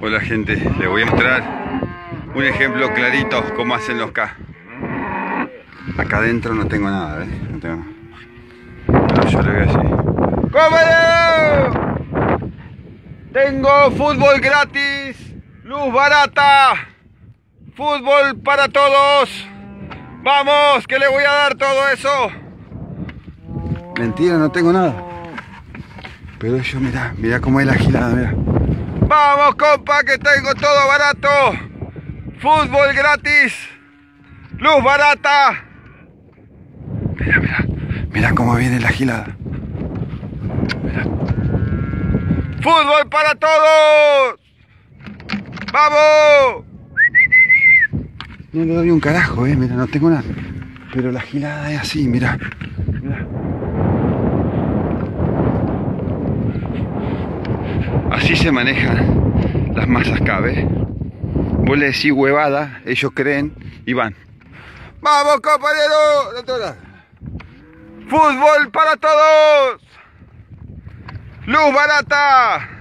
Hola gente, les voy a mostrar un ejemplo clarito cómo hacen los K. Acá adentro no tengo nada, ¿eh? No tengo. Pero yo le voy a decir. ¡Cómelo! Tengo fútbol gratis, luz barata, fútbol para todos. Vamos, que le voy a dar todo eso. Mentira, no tengo nada. Pero yo, mira, mira cómo es la gilada, mira. Vamos, compa, que tengo todo barato. Fútbol gratis. Luz barata. Mira, mira. Mira cómo viene la gilada. Mira. Fútbol para todos. ¡Vamos! No le doy un carajo, eh. Mira, no tengo nada. Pero la gilada es así, mira. Mira. Así se manejan las masas cabe. Vos le decís huevada, ellos creen y van. ¡Vamos, compañero! ¡Fútbol para todos! ¡Luz barata!